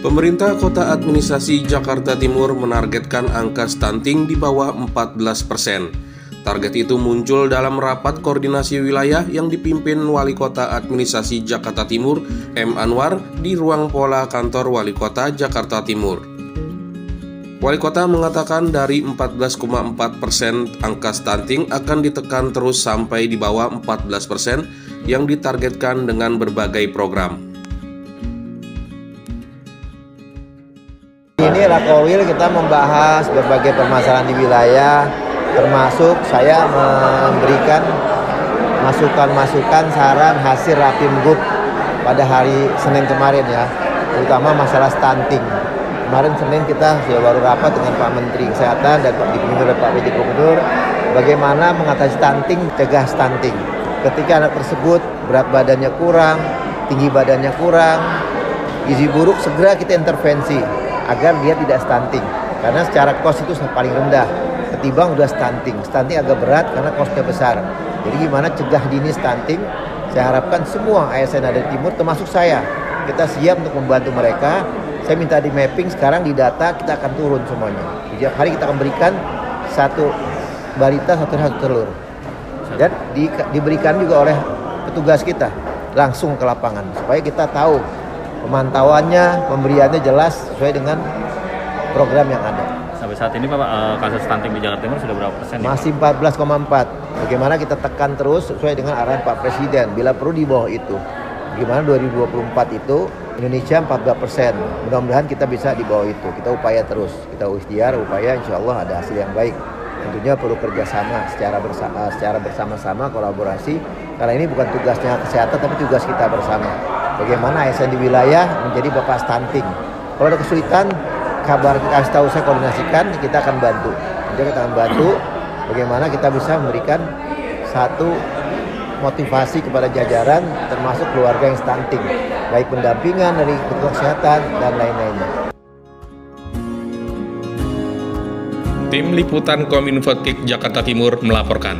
Pemerintah Kota Administrasi Jakarta Timur menargetkan angka stunting di bawah 14 persen. Target itu muncul dalam rapat koordinasi wilayah yang dipimpin Wali Kota Administrasi Jakarta Timur, M. Anwar, di ruang pola kantor Wali Kota Jakarta Timur. Wali Kota mengatakan dari 14,4 persen angka stunting akan ditekan terus sampai di bawah 14 persen yang ditargetkan dengan berbagai program. Ini Rakowil kita membahas berbagai permasalahan di wilayah, termasuk saya memberikan masukan-masukan saran hasil rapim group pada hari Senin kemarin ya, terutama masalah stunting. Kemarin Senin kita sudah baru rapat dengan Pak Menteri Kesehatan dan Pak Dipimpin oleh Pak Wajib Gubernur bagaimana mengatasi stunting, cegah stunting. Ketika anak tersebut berat badannya kurang, tinggi badannya kurang, gizi buruk segera kita intervensi agar dia tidak stunting. Karena secara kos itu paling rendah ketimbang udah stunting. Stunting agak berat karena kosnya besar. Jadi gimana cegah dini stunting? Saya harapkan semua ASN ada di timur termasuk saya. Kita siap untuk membantu mereka. Saya minta di mapping sekarang di data kita akan turun semuanya. Setiap hari kita akan berikan satu balita satu satu telur. Dan di, diberikan juga oleh petugas kita langsung ke lapangan supaya kita tahu pemantauannya, pemberiannya jelas sesuai dengan program yang ada. Sampai saat ini Pak, eh, kasus stunting di Jakarta Timur sudah berapa persen? Masih 14,4. Bagaimana kita tekan terus sesuai dengan arahan Pak Presiden, bila perlu di bawah itu. Gimana 2024 itu Indonesia 14 persen. Mudah-mudahan kita bisa di bawah itu. Kita upaya terus, kita ikhtiar, upaya insya Allah ada hasil yang baik. Tentunya perlu kerjasama secara bersama, secara bersama-sama kolaborasi. Karena ini bukan tugasnya kesehatan, tapi tugas kita bersama bagaimana ASN di wilayah menjadi bapak stunting. Kalau ada kesulitan, kabar kasih tahu saya koordinasikan, kita akan bantu. Jadi kita akan bantu bagaimana kita bisa memberikan satu motivasi kepada jajaran termasuk keluarga yang stunting, baik pendampingan dari petugas kesehatan dan lain-lainnya. Tim Liputan Kominfotik Jakarta Timur melaporkan.